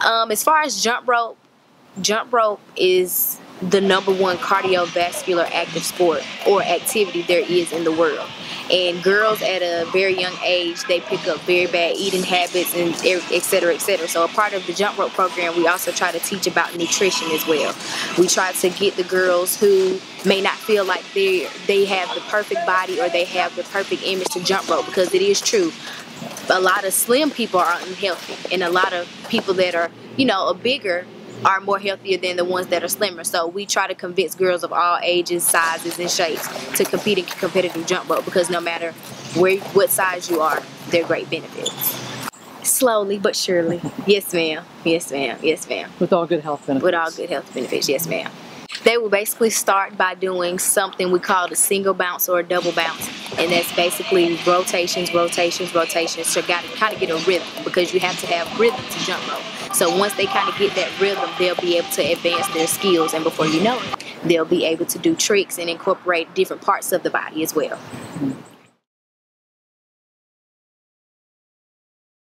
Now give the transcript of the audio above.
Um, as far as jump rope, jump rope is the number one cardiovascular active sport or activity there is in the world. And girls at a very young age, they pick up very bad eating habits and et cetera, et cetera. So a part of the jump rope program, we also try to teach about nutrition as well. We try to get the girls who may not feel like they they have the perfect body or they have the perfect image to jump rope because it is true. A lot of slim people are unhealthy, and a lot of people that are, you know, a bigger are more healthier than the ones that are slimmer. So we try to convince girls of all ages, sizes, and shapes to compete in competitive jump rope because no matter where what size you are, they're great benefits. Slowly but surely. yes, ma'am. Yes, ma'am. Yes, ma'am. With all good health benefits. With all good health benefits. Yes, ma'am. They will basically start by doing something we call a single bounce or a double bounce. And that's basically rotations, rotations, rotations So got to kind of get a rhythm because you have to have rhythm to jump rope. So once they kind of get that rhythm, they'll be able to advance their skills, and before you know it, they'll be able to do tricks and incorporate different parts of the body as well.